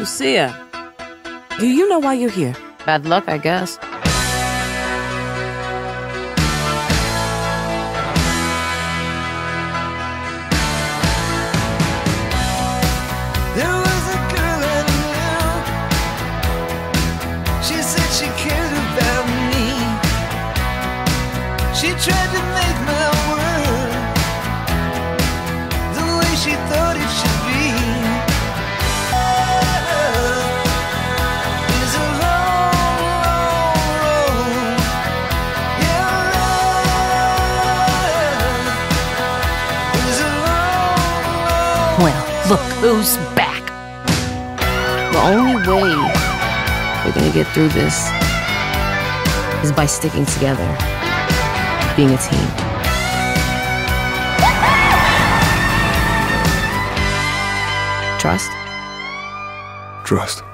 Lucia, do you know why you're here? Bad luck, I guess. There was a girl I knew. She said she cared about me. She tried to make my world the way she thought it should Well, look who's back. The only way we're gonna get through this is by sticking together, being a team. Trust? Trust.